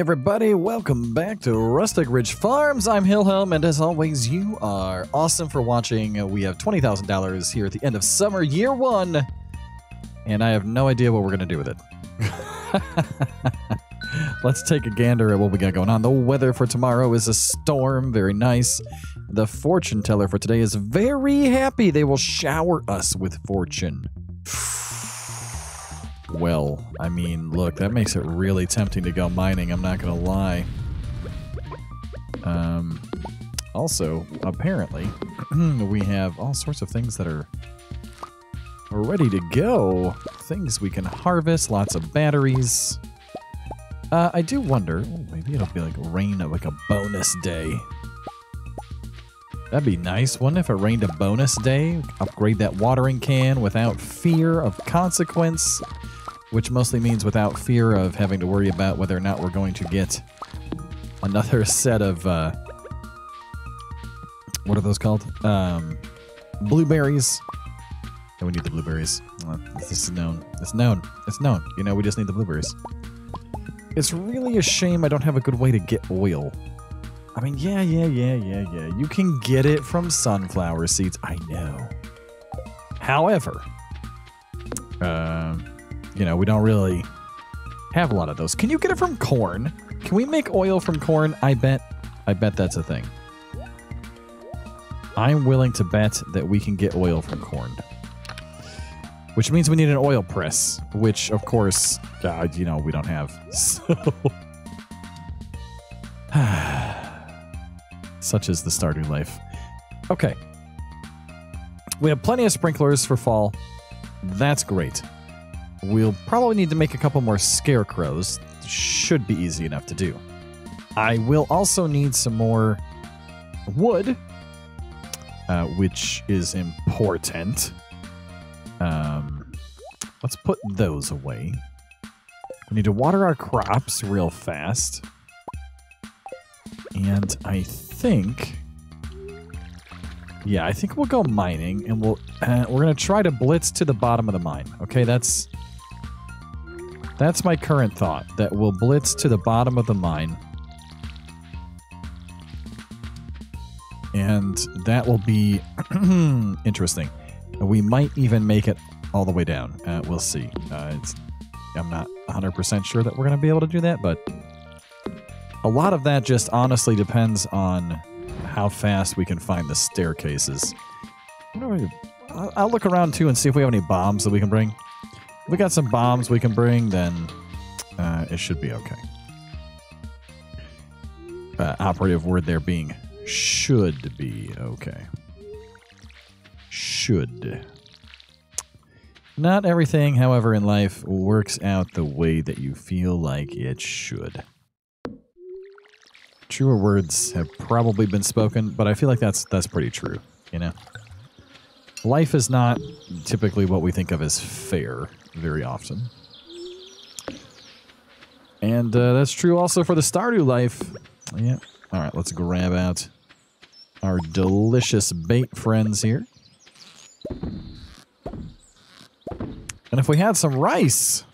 everybody, welcome back to Rustic Ridge Farms. I'm Hillhome, and as always, you are awesome for watching. We have $20,000 here at the end of summer, year one, and I have no idea what we're going to do with it. Let's take a gander at what we got going on. The weather for tomorrow is a storm, very nice. The fortune teller for today is very happy. They will shower us with fortune. Well, I mean, look, that makes it really tempting to go mining, I'm not to lie. Um, also, apparently, we have all sorts of things that are ready to go. Things we can harvest, lots of batteries. Uh, I do wonder, maybe it'll be like rain, of like a bonus day. That'd be nice, wouldn't it, if it rained a bonus day? Upgrade that watering can without fear of consequence which mostly means without fear of having to worry about whether or not we're going to get another set of uh, what are those called? Um, blueberries. And we need the blueberries. Well, this is known. It's known. It's known. You know, we just need the blueberries. It's really a shame I don't have a good way to get oil. I mean, yeah, yeah, yeah, yeah, yeah. You can get it from sunflower seeds. I know. However, um, you know, we don't really have a lot of those. Can you get it from corn? Can we make oil from corn? I bet I bet that's a thing. I'm willing to bet that we can get oil from corn. Which means we need an oil press, which of course, God, you know, we don't have. So such is the Stardew life. Okay. We have plenty of sprinklers for fall. That's great. We'll probably need to make a couple more scarecrows. Should be easy enough to do. I will also need some more wood, uh, which is important. Um, let's put those away. We need to water our crops real fast. And I think... Yeah, I think we'll go mining, and we'll uh, we're gonna try to blitz to the bottom of the mine. Okay, that's that's my current thought, that we'll blitz to the bottom of the mine. And that will be interesting. We might even make it all the way down. Uh, we'll see. Uh, I'm not 100% sure that we're going to be able to do that, but a lot of that just honestly depends on how fast we can find the staircases. I'll look around too and see if we have any bombs that we can bring. We got some bombs we can bring, then uh, it should be okay. Uh, operative word there being should be okay. Should. Not everything, however, in life works out the way that you feel like it should. Truer words have probably been spoken, but I feel like that's that's pretty true, you know? Life is not typically what we think of as fair very often. And uh, that's true also for the Stardew life. Yeah. All right, let's grab out our delicious bait friends here. And if we had some rice,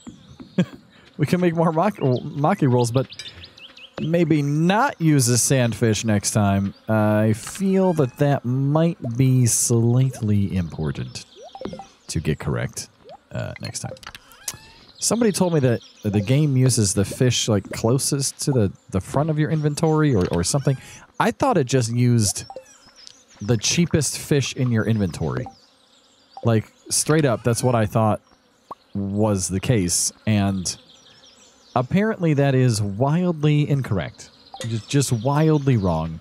we can make more maki, rolls, but maybe not use a sandfish next time. I feel that that might be slightly important to get correct uh, next time. Somebody told me that the game uses the fish like closest to the, the front of your inventory or, or something. I thought it just used the cheapest fish in your inventory. Like, straight up, that's what I thought was the case. And apparently that is wildly incorrect. Just, just wildly wrong.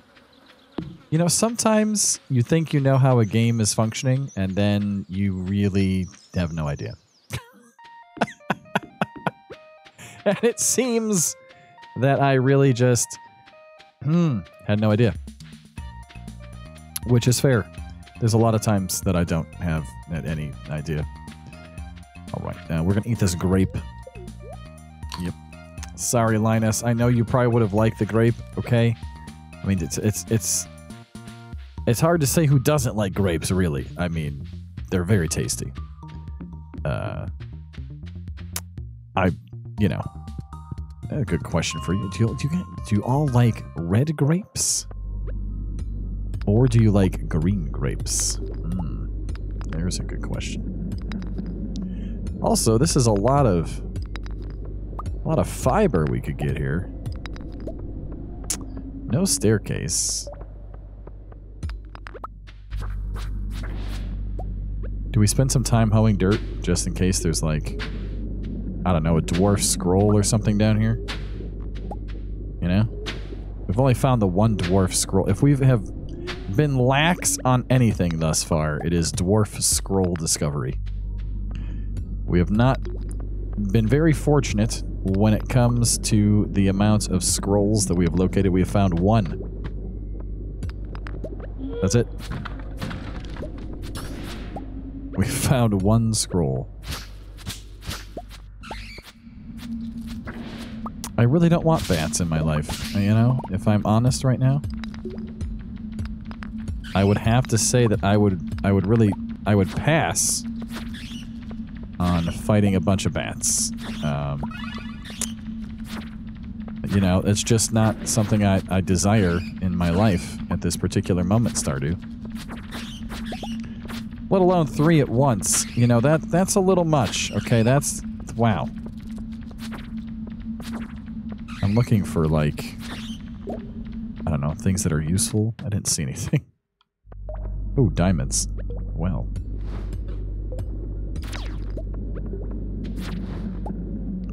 You know, sometimes you think you know how a game is functioning, and then you really have no idea. and it seems that I really just hmm, had no idea. Which is fair. There's a lot of times that I don't have any idea. All right, uh, we're gonna eat this grape. Yep. Sorry, Linus. I know you probably would have liked the grape. Okay. I mean, it's it's it's it's hard to say who doesn't like grapes. Really. I mean, they're very tasty. Uh, I, you know, a good question for you. Do you do you, do you all like red grapes, or do you like green grapes? Hmm, there's a good question. Also, this is a lot of a lot of fiber we could get here. No staircase. Do we spend some time hoeing dirt just in case there's like, I don't know, a dwarf scroll or something down here? You know? We've only found the one dwarf scroll. If we have been lax on anything thus far, it is dwarf scroll discovery. We have not been very fortunate when it comes to the amount of scrolls that we have located. We have found one. That's it. We found one scroll. I really don't want bats in my life, you know, if I'm honest right now. I would have to say that I would I would really I would pass on fighting a bunch of bats. Um, you know, it's just not something I, I desire in my life at this particular moment, Stardew let alone three at once. You know, that that's a little much. Okay, that's... Wow. I'm looking for, like... I don't know, things that are useful. I didn't see anything. Oh, diamonds. Well.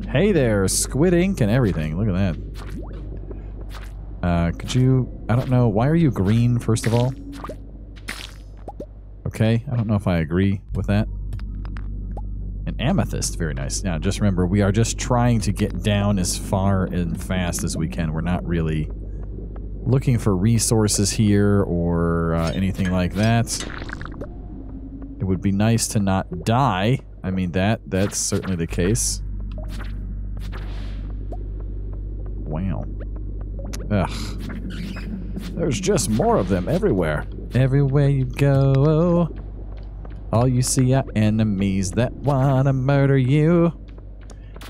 Hey there, squid ink and everything. Look at that. Uh, could you... I don't know, why are you green, first of all? Okay, I don't know if I agree with that. Amethyst, very nice. Now, just remember, we are just trying to get down as far and fast as we can. We're not really looking for resources here or uh, anything like that. It would be nice to not die. I mean, that that's certainly the case. Wow. Ugh. There's just more of them everywhere. Everywhere you go, all you see are enemies that wanna murder you.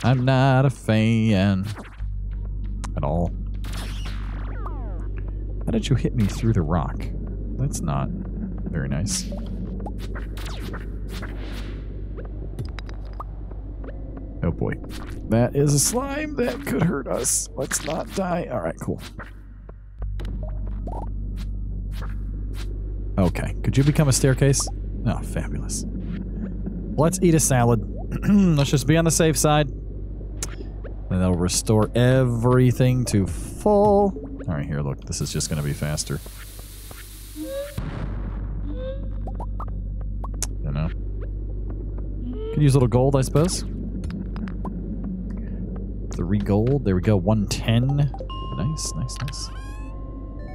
I'm not a fan at all. How did you hit me through the rock? That's not very nice. Oh boy. That is a slime that could hurt us. Let's not die. Alright, cool. Okay. Could you become a staircase? Oh, fabulous. Let's eat a salad. Let's just be on the safe side. And that'll restore everything to full. All right, here, look. This is just going to be faster. You know? Could use a little gold, I suppose. Three gold. There we go. 110. Nice, nice, nice.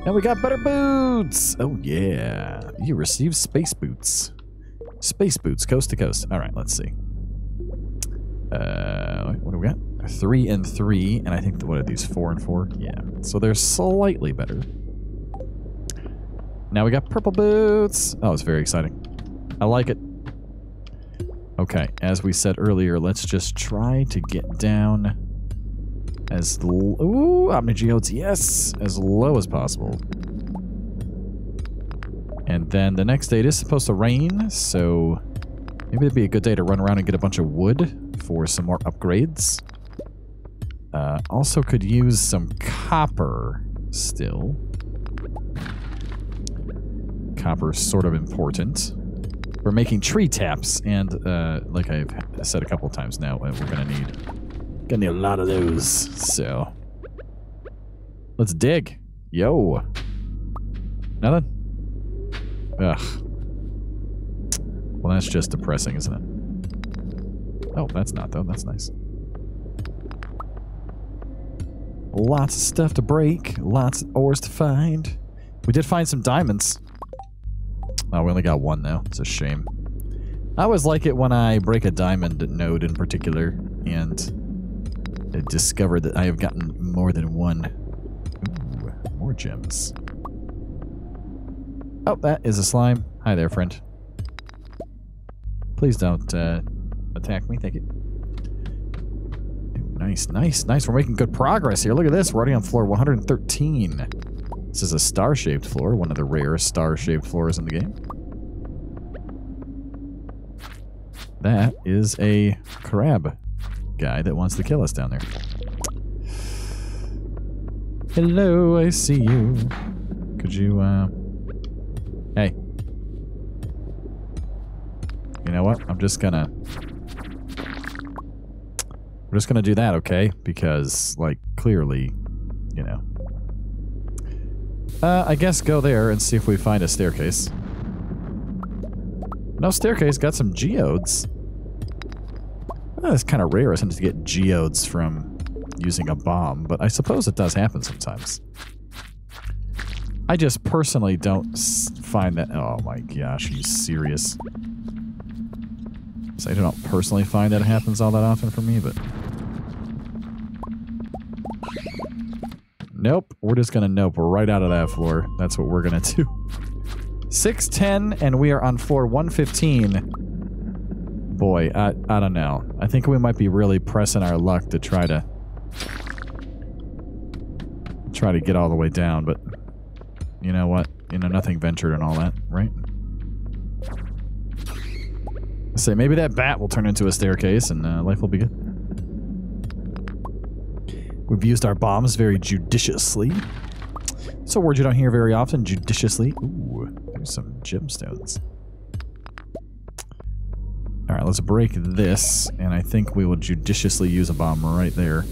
And we got better boots! Oh, yeah. You receive space boots. Space boots, coast to coast. All right, let's see. Uh, what do we got? Three and three, and I think, what are these, four and four? Yeah, so they're slightly better. Now we got purple boots. Oh, it's very exciting. I like it. Okay, as we said earlier, let's just try to get down as ooh, Omnigeodes, yes, as low as possible. And then the next day it is supposed to rain, so maybe it'd be a good day to run around and get a bunch of wood for some more upgrades. Uh, also could use some copper still. Copper's sort of important. We're making tree taps, and uh, like I've said a couple times now, uh, we're to need Gonna need a lot of those, so. Let's dig. Yo. Nothing? Ugh. Well, that's just depressing, isn't it? Oh, that's not, though. That's nice. Lots of stuff to break. Lots of ores to find. We did find some diamonds. Oh, we only got one though. It's a shame. I always like it when I break a diamond node in particular, and discovered that I have gotten more than one. Ooh, more gems. Oh, that is a slime. Hi there, friend. Please don't uh, attack me, thank you. nice, nice, nice. We're making good progress here. Look at this. We're already on floor 113. This is a star-shaped floor, one of the rare star-shaped floors in the game. That is a crab guy that wants to kill us down there. Hello, I see you. Could you, uh... Hey. You know what? I'm just gonna... We're just gonna do that, okay? Because, like, clearly, you know. Uh, I guess go there and see if we find a staircase. No staircase, got some geodes. It's kind of rare, isn't it, to get geodes from using a bomb, but I suppose it does happen sometimes. I just personally don't find that... Oh my gosh, are you serious? So I don't personally find that it happens all that often for me, but... Nope, we're just gonna nope. We're right out of that floor. That's what we're gonna do. 610, and we are on floor 115. Boy, I, I don't know. I think we might be really pressing our luck to try to... Try to get all the way down, but... You know what? You know, nothing ventured and all that, right? Say, maybe that bat will turn into a staircase and uh, life will be good. We've used our bombs very judiciously. It's a word you don't hear very often, judiciously. Ooh, there's some gemstones. Alright, let's break this, and I think we will judiciously use a bomb right there.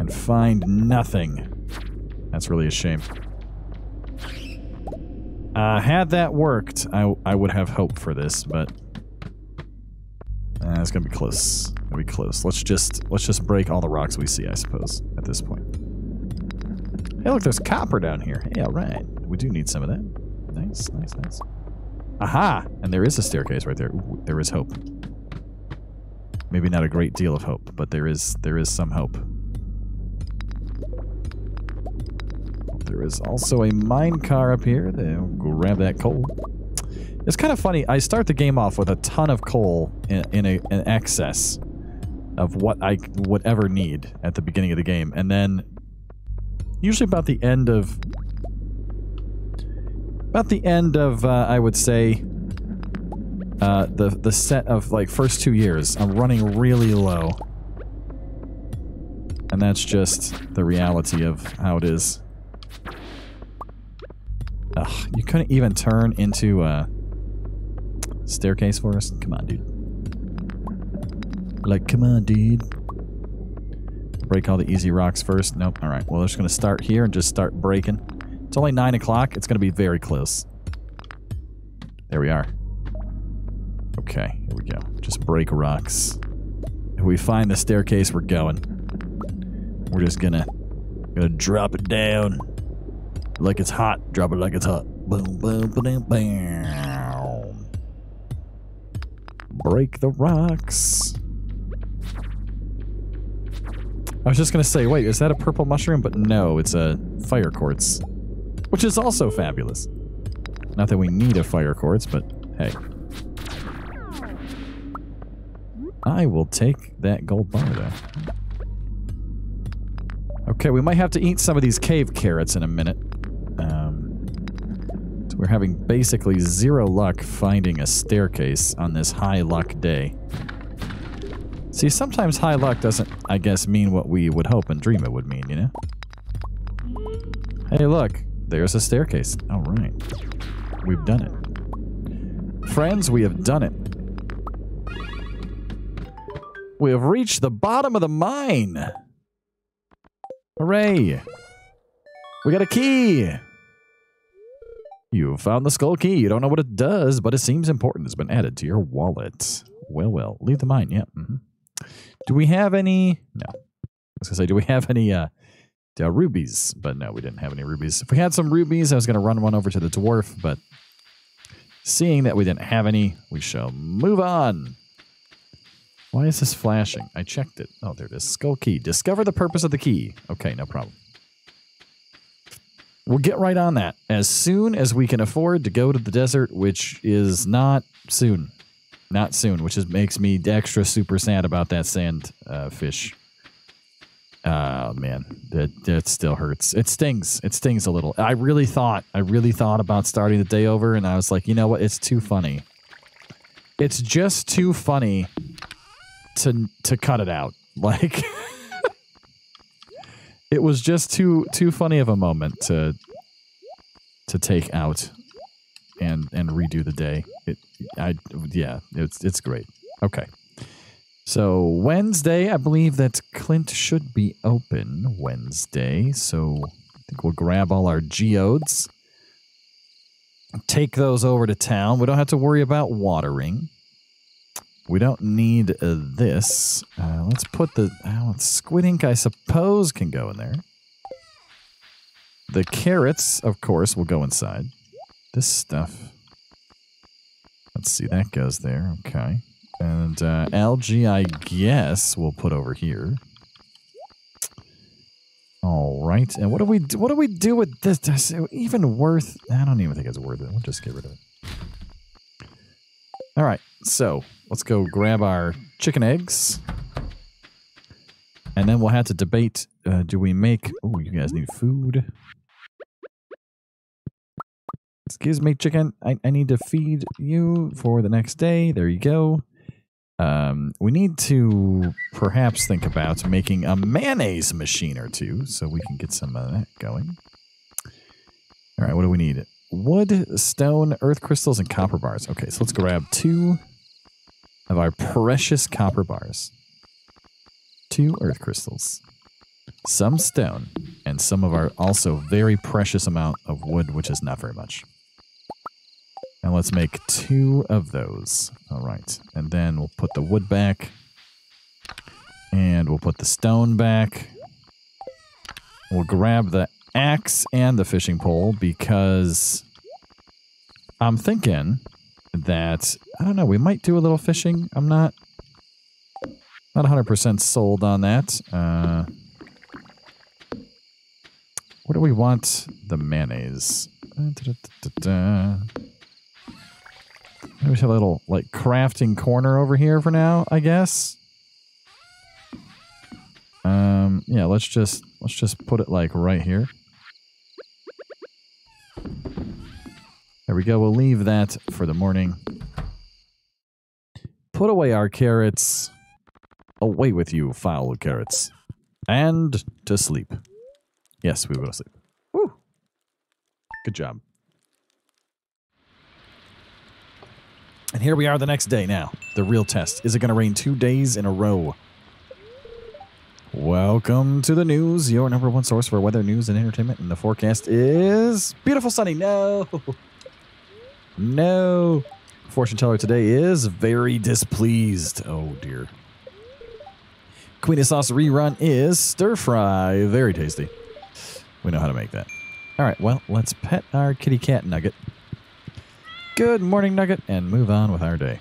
And find nothing. That's really a shame. Uh, had that worked, I, I would have hope for this, but... Uh, it's gonna be close. Gonna be close. Let's just let's just break all the rocks we see, I suppose, at this point. Hey, look, there's copper down here. Hey, all right. We do need some of that. Nice, nice, nice. Aha! And there is a staircase right there. Ooh, there is hope. Maybe not a great deal of hope, but there is there is some hope. There is also a mine car up here. They'll grab that coal. It's kind of funny. I start the game off with a ton of coal in, in a, an excess of what I would ever need at the beginning of the game. And then usually about the end of... About the end of, uh, I would say, uh, the, the set of, like, first two years, I'm running really low. And that's just the reality of how it is. Ugh, you couldn't even turn into a staircase for us? Come on, dude. Like, come on, dude. Break all the easy rocks first. Nope. All right. Well, we're just going to start here and just start breaking. It's only 9 o'clock. It's going to be very close. There we are. Okay. Here we go. Just break rocks. If we find the staircase, we're going. We're just going to gonna drop it down like it's hot. Drop it like it's hot. Boom, boom, boom, boom. Break the rocks. I was just going to say, wait, is that a purple mushroom? But no, it's a fire quartz, which is also fabulous. Not that we need a fire quartz, but hey. I will take that gold bar, though. Okay, we might have to eat some of these cave carrots in a minute. We're having basically zero luck finding a staircase on this high luck day. See, sometimes high luck doesn't, I guess, mean what we would hope and dream it would mean, you know? Hey, look. There's a staircase. All right. We've done it. Friends, we have done it. We have reached the bottom of the mine. Hooray. We got a key. You found the skull key. You don't know what it does, but it seems important. It's been added to your wallet. Well, well. Leave the mine. Yeah. Mm -hmm. Do we have any? No. I was gonna say, do we have any uh, uh, rubies? But no, we didn't have any rubies. If we had some rubies, I was gonna run one over to the dwarf, but seeing that we didn't have any, we shall move on. Why is this flashing? I checked it. Oh, there it is. Skull key. Discover the purpose of the key. Okay, no problem. We'll get right on that as soon as we can afford to go to the desert, which is not soon. Not soon, which is makes me extra super sad about that sand uh, fish. Oh man, that that still hurts. It stings. It stings a little. I really thought, I really thought about starting the day over, and I was like, you know what? It's too funny. It's just too funny to to cut it out. Like it was just too too funny of a moment to to take out and and redo the day. It I yeah, it's it's great. Okay. So Wednesday, I believe that Clint should be open Wednesday. So I think we'll grab all our geodes, take those over to town. We don't have to worry about watering. We don't need uh, this. Uh, let's put the uh, squid ink, I suppose, can go in there. The carrots, of course, will go inside. This stuff. Let's see, that goes there. Okay. And uh, algae, I guess, we'll put over here. All right. And what do we do, what do we do with this? Is it even worth? I don't even think it's worth it. We'll just get rid of it. All right. So let's go grab our chicken eggs. And then we'll have to debate, uh, do we make... Oh, you guys need food. Excuse me, chicken. I, I need to feed you for the next day. There you go. Um, we need to perhaps think about making a mayonnaise machine or two so we can get some of that going. All right, what do we need? Wood, stone, earth crystals, and copper bars. Okay, so let's grab two of our precious copper bars, two earth crystals, some stone, and some of our also very precious amount of wood, which is not very much. And let's make two of those. All right. And then we'll put the wood back. And we'll put the stone back. We'll grab the axe and the fishing pole because I'm thinking that, I don't know, we might do a little fishing. I'm not, not 100% sold on that. Uh, where do we want the mayonnaise? Da, da, da, Maybe we have a little like crafting corner over here for now, I guess. Um, yeah, let's just let's just put it like right here. There we go. We'll leave that for the morning. Put away our carrots. Away with you, foul carrots. And to sleep. Yes, we will to sleep. Woo. Good job. And here we are the next day now. The real test. Is it going to rain two days in a row? Welcome to the news, your number one source for weather, news, and entertainment. And the forecast is beautiful sunny. No. No. Fortune teller today is very displeased. Oh, dear. Queen of Sauce rerun is stir fry. Very tasty. We know how to make that. All right, well, let's pet our kitty cat nugget. Good morning, Nugget, and move on with our day.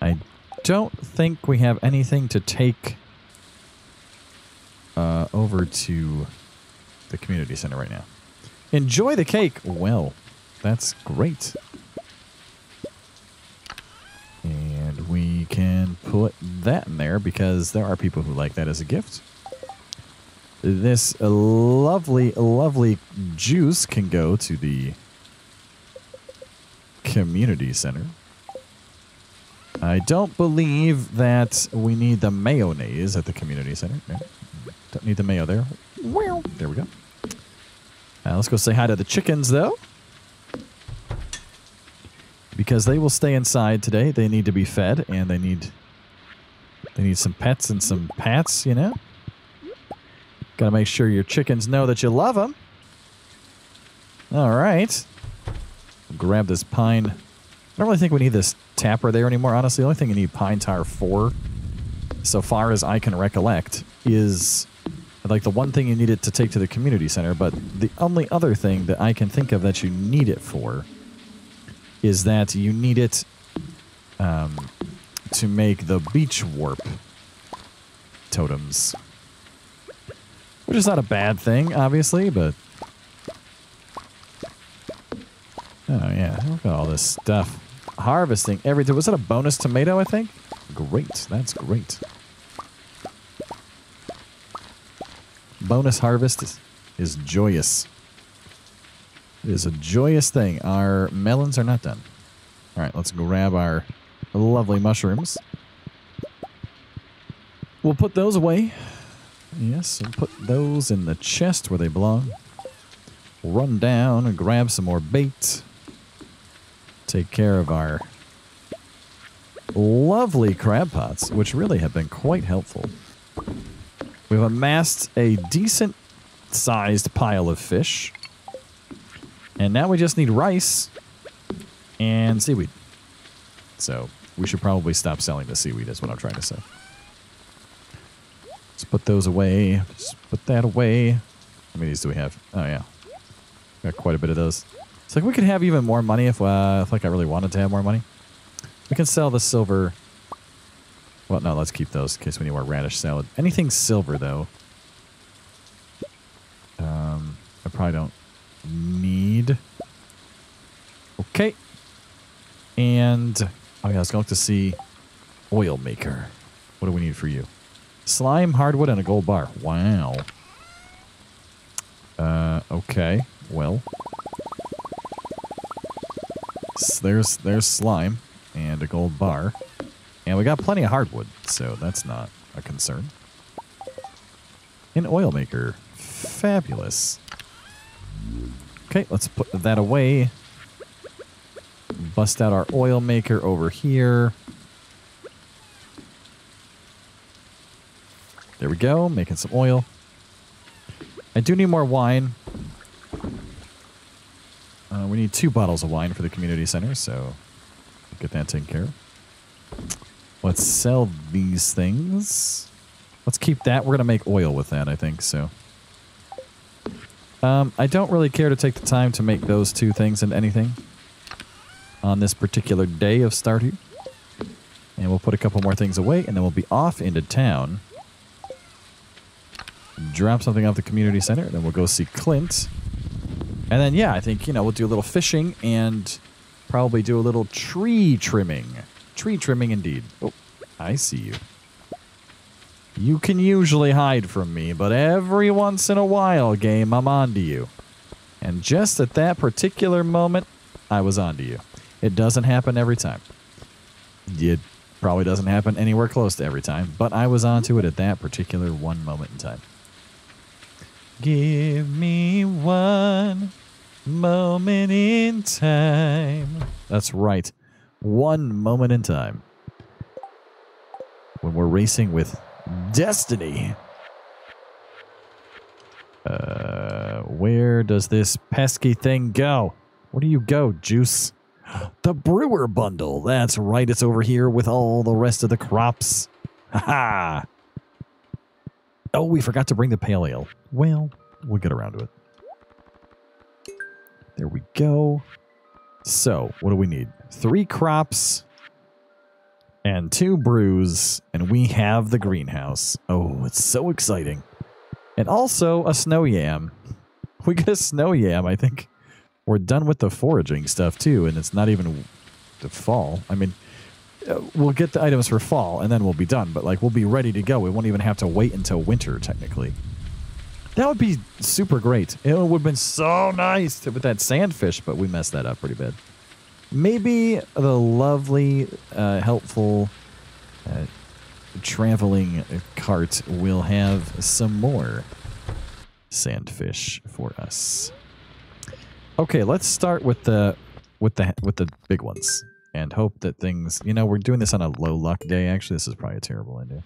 I don't think we have anything to take uh, over to the community center right now. Enjoy the cake. Well, that's great. And we can put that in there because there are people who like that as a gift. This lovely, lovely juice can go to the community center. I don't believe that we need the mayonnaise at the community center. No, don't need the mayo there. Well, there we go. Uh, let's go say hi to the chickens, though. Because they will stay inside today. They need to be fed, and they need they need some pets and some pats, you know? Got to make sure your chickens know that you love them. All right grab this pine. I don't really think we need this tapper there anymore, honestly. The only thing you need pine tar for, so far as I can recollect, is like the one thing you need it to take to the community center, but the only other thing that I can think of that you need it for is that you need it um, to make the beach warp totems. Which is not a bad thing, obviously, but Oh, yeah. Look at all this stuff. harvesting everything. Was that a bonus tomato, I think? Great. That's great. Bonus harvest is, is joyous. It is a joyous thing. Our melons are not done. All right, let's grab our lovely mushrooms. We'll put those away. Yes, and put those in the chest where they belong. Run down and grab some more bait. Take care of our lovely crab pots, which really have been quite helpful. We've amassed a decent sized pile of fish. And now we just need rice and seaweed. So we should probably stop selling the seaweed is what I'm trying to say. Let's put those away. Just put that away. How many of these do we have? Oh, yeah. Got quite a bit of those. It's like we could have even more money if, uh, if like I really wanted to have more money. We can sell the silver. Well, no, let's keep those in case we need more radish salad. Anything silver, though. Um, I probably don't need. Okay. And, oh yeah, let's go to see oil maker. What do we need for you? Slime, hardwood, and a gold bar. Wow. Uh, okay. Well. there's, there's slime and a gold bar. And we got plenty of hardwood, so that's not a concern. An oil maker. Fabulous. Okay, let's put that away. Bust out our oil maker over here. There we go, making some oil. I do need more wine. Uh, we need two bottles of wine for the community center, so get that taken care of. Let's sell these things. Let's keep that. We're going to make oil with that, I think, so. Um, I don't really care to take the time to make those two things into anything on this particular day of Stardew. And we'll put a couple more things away, and then we'll be off into town. Drop something off the community center, then we'll go see Clint. And then, yeah, I think, you know, we'll do a little fishing and probably do a little tree trimming. Tree trimming indeed. Oh, I see you. You can usually hide from me, but every once in a while, game, I'm onto you. And just at that particular moment, I was onto you. It doesn't happen every time. It probably doesn't happen anywhere close to every time, but I was onto it at that particular one moment in time. Give me one moment in time. That's right. One moment in time. When we're racing with destiny. Uh, where does this pesky thing go? Where do you go, Juice? The brewer bundle. That's right. It's over here with all the rest of the crops. Ha ha. Oh, we forgot to bring the pale ale. Well, we'll get around to it. There we go. So, what do we need? Three crops and two brews, and we have the greenhouse. Oh, it's so exciting. And also a snow yam. We get a snow yam, I think. We're done with the foraging stuff, too, and it's not even the fall. I mean, uh, we'll get the items for fall, and then we'll be done. But, like, we'll be ready to go. We won't even have to wait until winter, technically. That would be super great. It would have been so nice to, with that sandfish, but we messed that up pretty bad. Maybe the lovely, uh, helpful uh, traveling cart will have some more sandfish for us. Okay, let's start with the with the with the big ones and hope that things. You know, we're doing this on a low luck day. Actually, this is probably a terrible idea.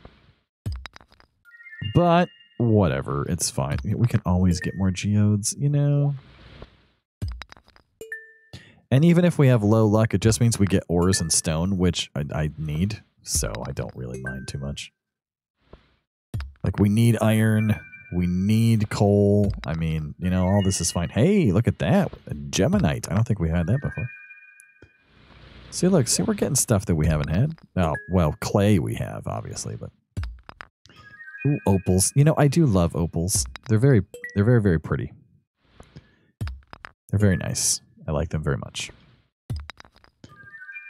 But whatever, it's fine. We can always get more geodes, you know. And even if we have low luck, it just means we get ores and stone, which I, I need, so I don't really mind too much. Like, we need iron, we need coal. I mean, you know, all this is fine. Hey, look at that. A geminite. I don't think we had that before. See, look, see, we're getting stuff that we haven't had. Oh, well, clay we have, obviously, but... Ooh, opals. You know, I do love opals. They're very, they're very, very pretty. They're very nice. I like them very much.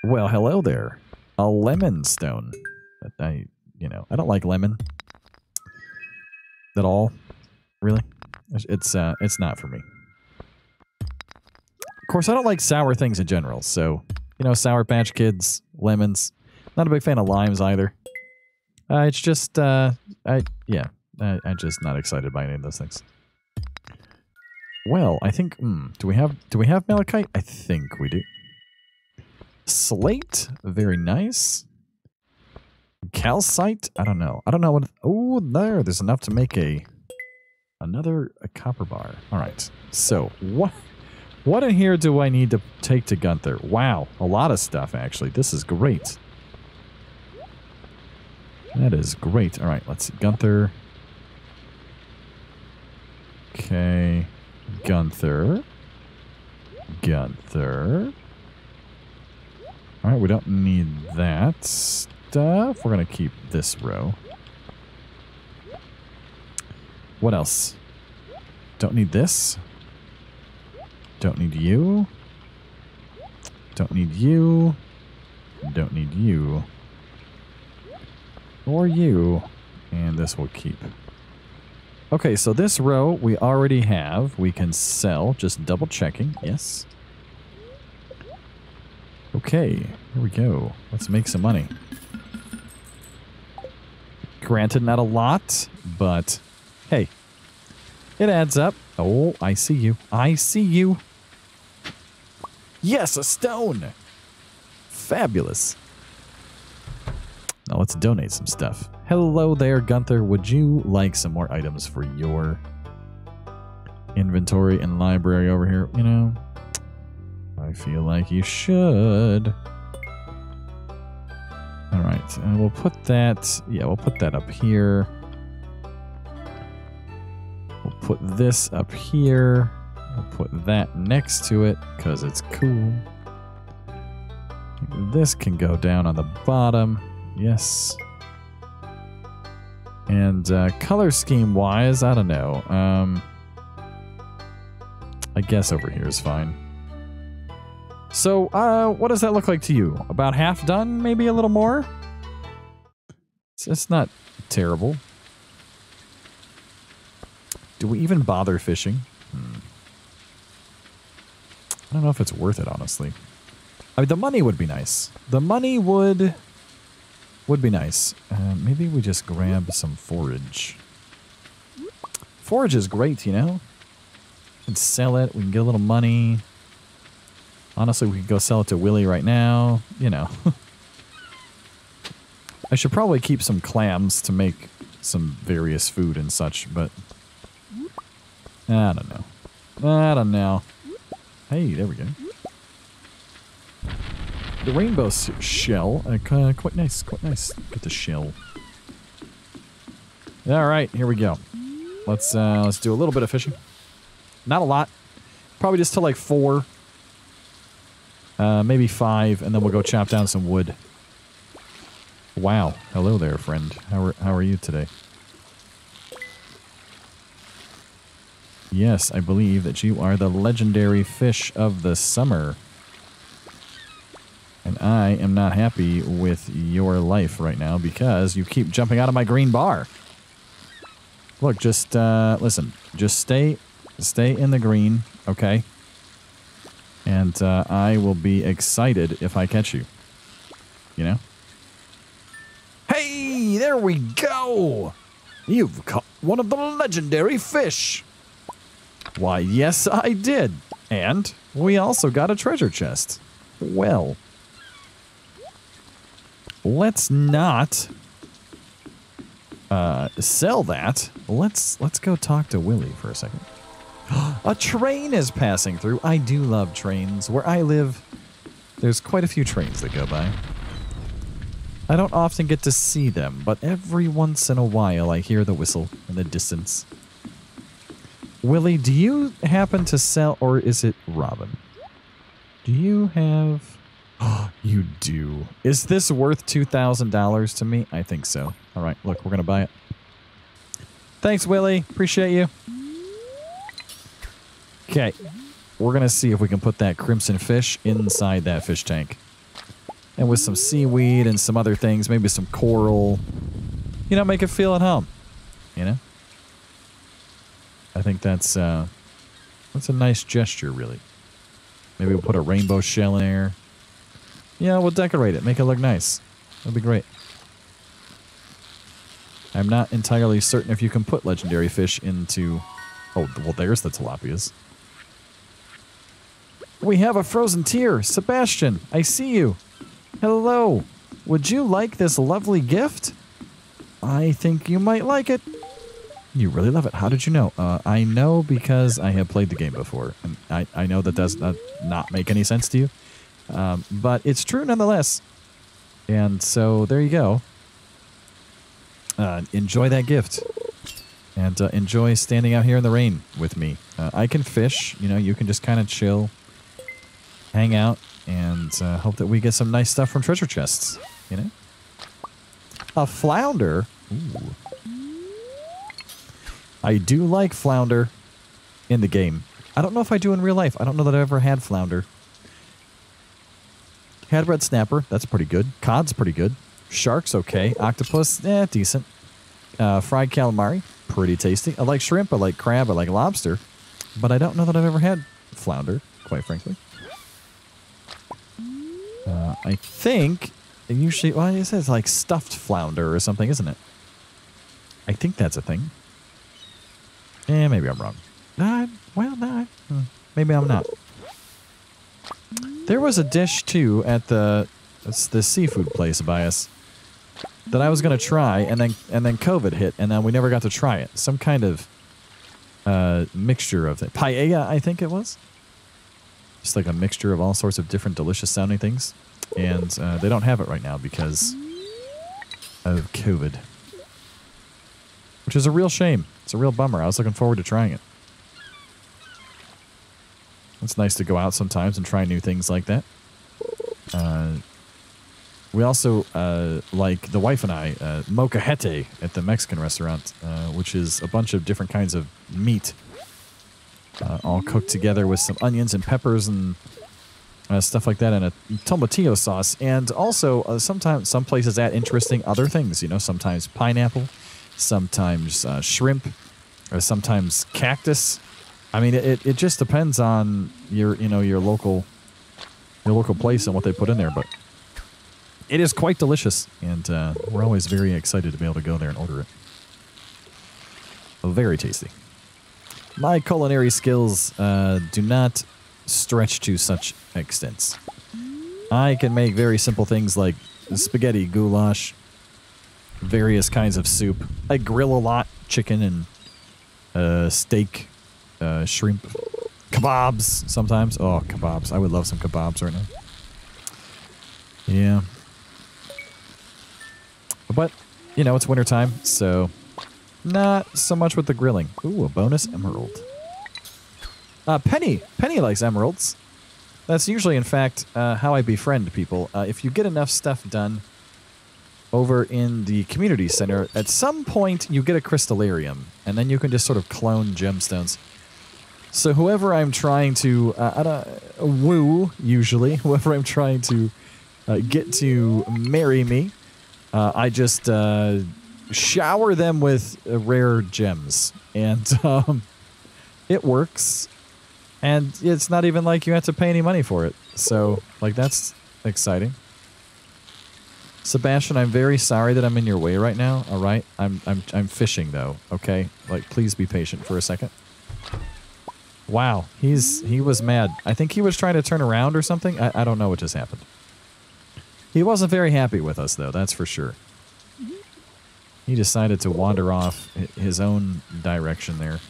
Well, hello there. A lemon stone. I, you know, I don't like lemon at all. Really, it's uh, it's not for me. Of course, I don't like sour things in general. So, you know, Sour Patch Kids, lemons. Not a big fan of limes either. Uh, it's just, uh, I yeah, I, I'm just not excited by any of those things. Well, I think. Hmm, do we have do we have malachite? I think we do. Slate, very nice. Calcite, I don't know. I don't know what. Oh, there. There's enough to make a another a copper bar. All right. So what? What in here do I need to take to Gunther? Wow, a lot of stuff actually. This is great. That is great. All right, let's see. Gunther. Okay. Gunther. Gunther. All right, we don't need that stuff. Uh, we're going to keep this row. What else? Don't need this. Don't need you. Don't need you. Don't need you. Or you. And this will keep. Okay, so this row we already have. We can sell. Just double checking. Yes. Okay, here we go. Let's make some money. Granted, not a lot, but hey, it adds up. Oh, I see you. I see you. Yes, a stone. Fabulous. Now let's donate some stuff. Hello there, Gunther. Would you like some more items for your inventory and library over here? You know, I feel like you should. Right, and we'll put that, yeah, we'll put that up here. We'll put this up here. We'll put that next to it because it's cool. This can go down on the bottom. Yes. And uh, color scheme wise, I don't know. Um, I guess over here is fine. So, uh, what does that look like to you? About half done? Maybe a little more? It's, not terrible. Do we even bother fishing? Hmm. I don't know if it's worth it, honestly. I mean, the money would be nice. The money would would be nice. Uh, maybe we just grab some forage. Forage is great, you know? We can sell it. We can get a little money. Honestly, we could go sell it to Willy right now. You know. I should probably keep some clams to make some various food and such, but... I don't know. I don't know. Hey, there we go. The rainbow shell, uh, quite nice, quite nice. Get the shell. All right, here we go. Let's uh, let's do a little bit of fishing. Not a lot. Probably just to like four, uh, maybe five, and then we'll go chop down some wood. Wow. Hello there, friend. How are how are you today? Yes, I believe that you are the legendary fish of the summer. And I am not happy with your life right now because you keep jumping out of my green bar. Look, just, uh, listen, just stay, stay in the green, okay? And, uh, I will be excited if I catch you. You know? There we go! You've caught one of the legendary fish! Why, yes, I did. And we also got a treasure chest. Well let's not uh, sell that. Let's let's go talk to Willy for a second. a train is passing through. I do love trains. Where I live, there's quite a few trains that go by. I don't often get to see them, but every once in a while I hear the whistle in the distance. Willy, do you happen to sell, or is it Robin? Do you have Oh, you do. Is this worth $2,000 to me? I think so. All right, look, we're going to buy it. Thanks, Willy. Appreciate you. Okay. We're going to see if we can put that crimson fish inside that fish tank. And with some seaweed and some other things, maybe some coral, you know, make it feel at home. You know, I think that's uh, that's a nice gesture, really. Maybe we'll put a rainbow shell in there. Yeah, we'll decorate it, make it look nice. That'd be great. I'm not entirely certain if you can put legendary fish into... Oh, well, there's the tilapias. We have a frozen tear. Sebastian, I see you. Hello. Would you like this lovely gift? I think you might like it. You really love it. How did you know? Uh, I know because I have played the game before. And I, I know that does not, not make any sense to you. Um, but it's true nonetheless. And so there you go. Uh, enjoy that gift. And uh, enjoy standing out here in the rain with me. Uh, I can fish. You know, you can just kind of chill, hang out, and uh, hope that we get some nice stuff from treasure chests. You know? A flounder? Ooh. I do like flounder in the game. I don't know if I do in real life. I don't know that I've ever had flounder. Had red snapper. That's pretty good. Cod's pretty good. Shark's okay. Octopus, eh, decent. Uh, fried calamari, pretty tasty. I like shrimp. I like crab. I like lobster. But I don't know that I've ever had flounder, quite frankly. I think it usually, well, it says like stuffed flounder or something, isn't it? I think that's a thing. Eh, maybe I'm wrong. Nah, well, nah. Hmm, maybe I'm not. There was a dish too at the the seafood place by us that I was gonna try, and then and then COVID hit, and then we never got to try it. Some kind of uh, mixture of it. paella, I think it was. Just like a mixture of all sorts of different delicious sounding things, and uh, they don't have it right now because of COVID, which is a real shame. It's a real bummer. I was looking forward to trying it. It's nice to go out sometimes and try new things like that. Uh, we also uh, like the wife and I uh, molcajete at the Mexican restaurant, uh, which is a bunch of different kinds of meat, uh, all cooked together with some onions and peppers and uh, stuff like that, and a tomatillo sauce. And also, uh, sometimes some places add interesting other things. You know, sometimes pineapple, sometimes uh, shrimp, or sometimes cactus. I mean, it, it just depends on your you know your local your local place and what they put in there, but it is quite delicious, and uh, we're always very excited to be able to go there and order it. Very tasty. My culinary skills uh, do not stretch to such extents. I can make very simple things like spaghetti, goulash, various kinds of soup. I grill a lot, chicken and uh, steak, uh, shrimp, kebabs sometimes. Oh, kebabs. I would love some kebabs right now. Yeah. But, you know, it's wintertime, so not so much with the grilling. Ooh, a bonus emerald. Uh, Penny. Penny likes emeralds. That's usually, in fact, uh, how I befriend people. Uh, if you get enough stuff done over in the community center, at some point you get a crystalarium, and then you can just sort of clone gemstones. So whoever I'm trying to uh, woo, usually, whoever I'm trying to uh, get to marry me, uh, I just uh, shower them with uh, rare gems, and um, it works. And it's not even like you have to pay any money for it. So, like, that's exciting. Sebastian, I'm very sorry that I'm in your way right now. All right, I'm I'm I'm fishing though. Okay, like, please be patient for a second. Wow, he's he was mad. I think he was trying to turn around or something. I, I don't know what just happened. He wasn't very happy with us, though, that's for sure. He decided to wander off his own direction there.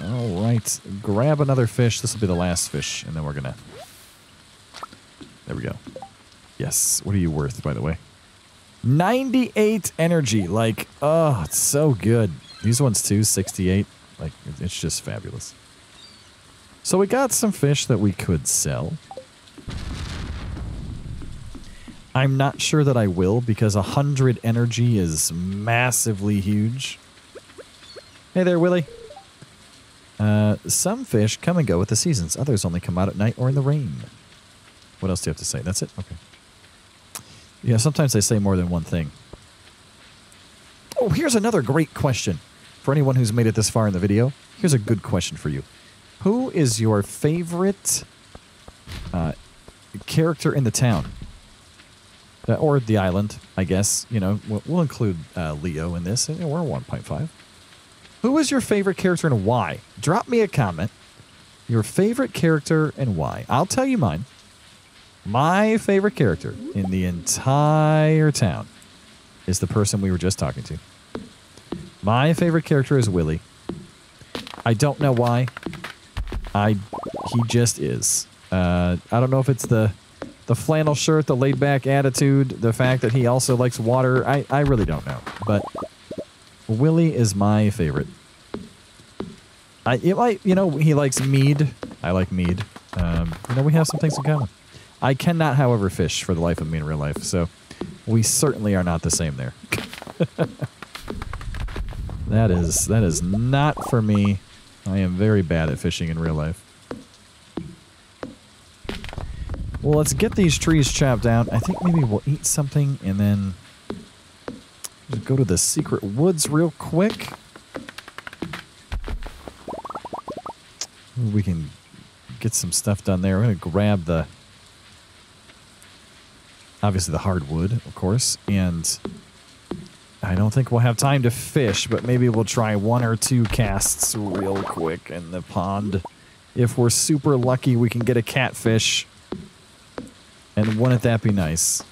All right, grab another fish. This will be the last fish, and then we're to... There we go. Yes, what are you worth, by the way? 98 energy. Like, oh, it's so good. These ones, too, 68. Like, it's just fabulous. So we got some fish that we could sell. I'm not sure that I will because 100 energy is massively huge. Hey there, Willy. Uh, some fish come and go with the seasons. Others only come out at night or in the rain. What else do you have to say? That's it? Okay. Yeah, sometimes they say more than one thing. Oh, here's another great question for anyone who's made it this far in the video. Here's a good question for you. Who is your favorite uh, character in the town? Uh, or the island, I guess. You know, we'll, we'll include uh, Leo in this. We're 1.5. Who is your favorite character and why? Drop me a comment. Your favorite character and why. I'll tell you mine. My favorite character in the entire town is the person we were just talking to. My favorite character is Willy. I don't know why. I he just is. Uh, I don't know if it's the the flannel shirt, the laid back attitude, the fact that he also likes water. I, I really don't know. But Willy is my favorite. I it you know he likes mead. I like mead. Um, you know we have some things in common. I cannot, however, fish for the life of me in real life, so we certainly are not the same there. that is that is not for me. I am very bad at fishing in real life. Well, let's get these trees chopped down. I think maybe we'll eat something and then go to the secret woods real quick. We can get some stuff done there. We're going to grab the obviously the hardwood, of course, and I don't think we'll have time to fish, but maybe we'll try one or two casts real quick in the pond. If we're super lucky, we can get a catfish. And wouldn't that be nice?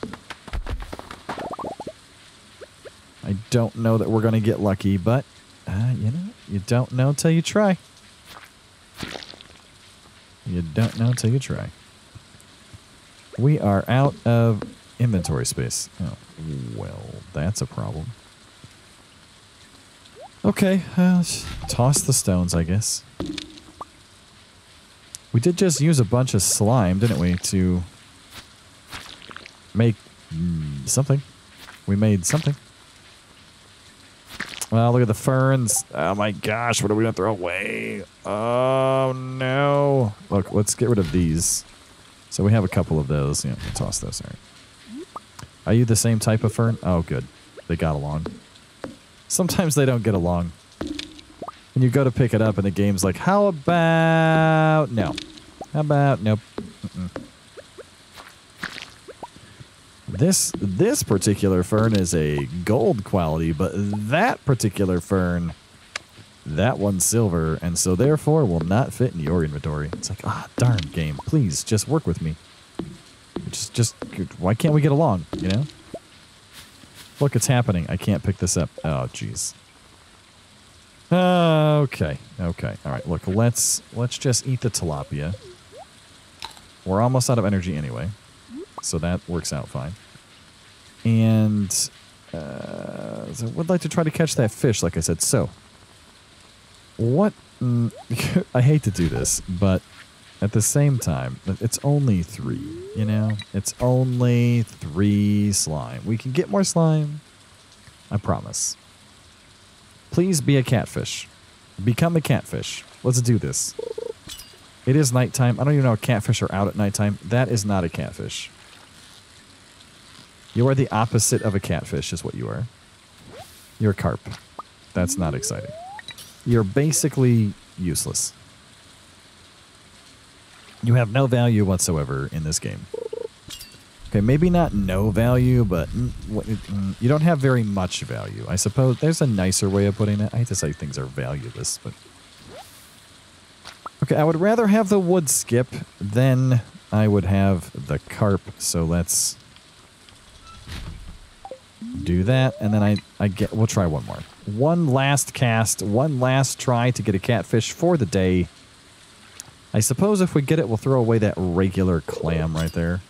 I don't know that we're going to get lucky, but, uh, you know, you don't know till you try. You don't know till you try. We are out of Inventory space. Oh, well, that's a problem. Okay, uh, toss the stones, I guess. We did just use a bunch of slime, didn't we, to make mm, something. We made something. Well, look at the ferns. Oh my gosh, what are we to throw away? Oh no. Look, let's get rid of these. So we have a couple of those. Yeah, we'll toss those. Are you the same type of fern? Oh, good. They got along. Sometimes they don't get along. And you go to pick it up and the game's like, how about... No. How about... Nope. Mm -mm. This, this particular fern is a gold quality, but that particular fern, that one's silver, and so therefore will not fit in your inventory. It's like, ah, darn game. Please, just work with me. Just, just, why can't we get along, you know? Look, it's happening. I can't pick this up. Oh, jeez. Uh, okay, okay. All right, look, let's, let's just eat the tilapia. We're almost out of energy anyway, so that works out fine. And uh, so would like to try to catch that fish, like I said. So, what? Mm, I hate to do this, but at the same time, it's only three, you know? It's only three slime. We can get more slime. I promise. Please be a catfish. Become a catfish. Let's do this. It is nighttime. I don't even know if catfish are out at nighttime. That is not a catfish. You are the opposite of a catfish is what you are. You're a carp. That's not exciting. You're basically useless. You have no value whatsoever in this game. Okay, maybe not no value, but you don't have very much value. I suppose there's a nicer way of putting it. I hate to say things are valueless, but... Okay, I would rather have the woodskip than I would have the carp, so let's do that, and then I, I get, we'll try one more. One last cast, one last try to get a catfish for the day. I suppose if we get it, we'll throw away that regular clam right there.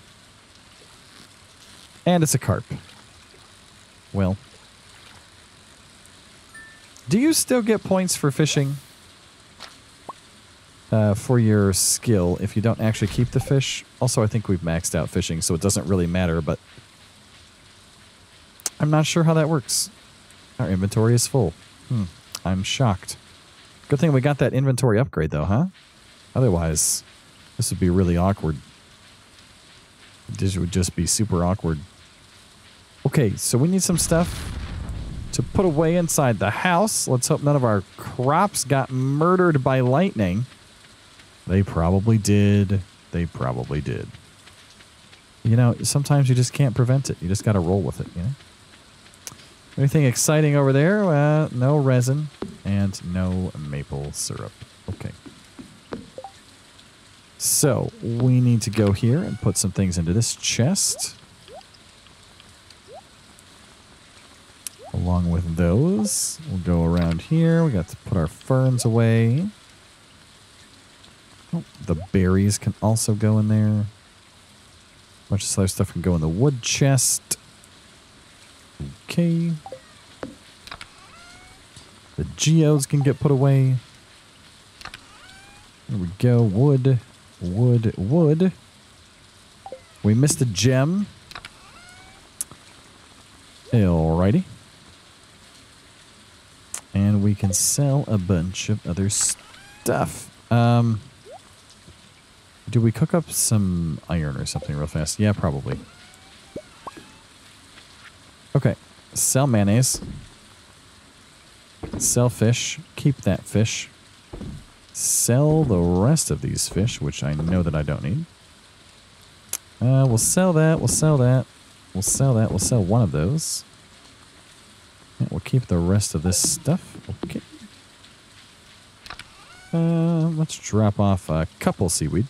And it's a carp. Well. Do you still get points for fishing? Uh, for your skill if you don't actually keep the fish. Also, I think we've maxed out fishing, so it doesn't really matter, but I'm not sure how that works. Our inventory is full. Hmm. I'm shocked. Good thing we got that inventory upgrade, though, huh? Otherwise, this would be really awkward. This would just be super awkward. Okay, so we need some stuff to put away inside the house. Let's hope none of our crops got murdered by lightning. They probably did. They probably did. You know, sometimes you just can't prevent it. You just got to roll with it, you know? Anything exciting over there? Uh, no resin and no maple syrup. Okay. So, we need to go here and put some things into this chest. Along with those, we'll go around here. We got to put our ferns away. Oh, the berries can also go in there. A bunch of other stuff can go in the wood chest. Okay. The geodes can get put away. There we go. Wood, wood, wood. We missed a gem. Alrighty. And we can sell a bunch of other stuff. Um, do we cook up some iron or something real fast? Yeah, probably. Okay. Sell mayonnaise. Sell fish. Keep that fish. Sell the rest of these fish, which I know that I don't need. Uh, we'll sell that. We'll sell that. We'll sell that. We'll sell one of those. Yeah, we'll keep the rest of this stuff. Okay. Uh, let's drop off a couple seaweed.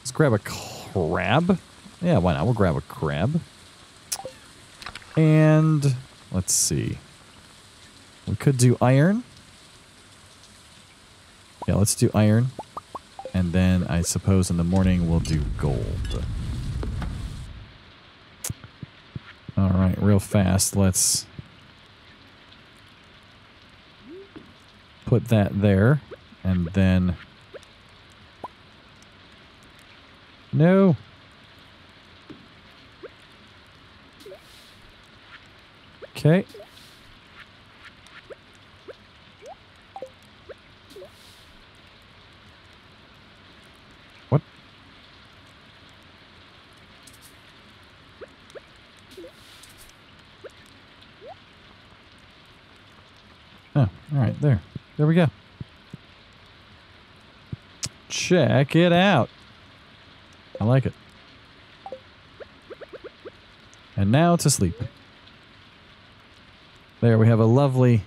Let's grab a crab. Yeah, why not? We'll grab a crab. And let's see. We could do iron. Yeah, let's do iron. And then I suppose in the morning we'll do gold. All right, real fast. Let's put that there. And then... No. Okay. What? Oh, all right, there. There we go. Check it out. I like it. And now to sleep. There we have a lovely,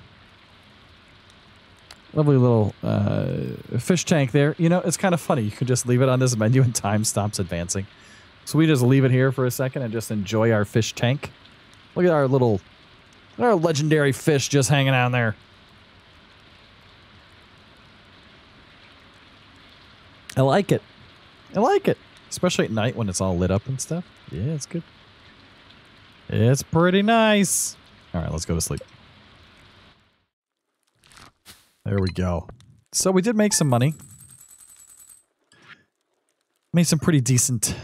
lovely little uh, fish tank there. You know, it's kind of funny. You can just leave it on this menu and time stops advancing. So we just leave it here for a second and just enjoy our fish tank. Look at our little, our legendary fish just hanging out there. I like it. I like it. Especially at night when it's all lit up and stuff. Yeah, it's good. It's pretty nice. All right, let's go to sleep. There we go. So we did make some money. Made some pretty decent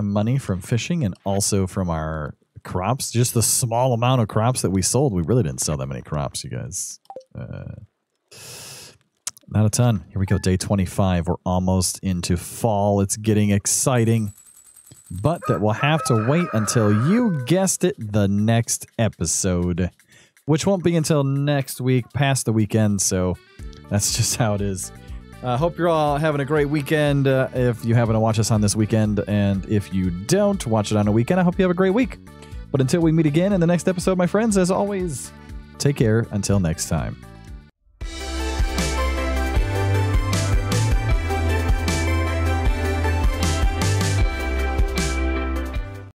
money from fishing and also from our crops. Just the small amount of crops that we sold. We really didn't sell that many crops, you guys. Uh, not a ton. Here we go, day 25. We're almost into fall. It's getting exciting. But that will have to wait until you guessed it, the next episode. Which won't be until next week, past the weekend, so that's just how it is. I uh, hope you're all having a great weekend uh, if you happen to watch us on this weekend. And if you don't watch it on a weekend, I hope you have a great week. But until we meet again in the next episode, my friends, as always, take care until next time.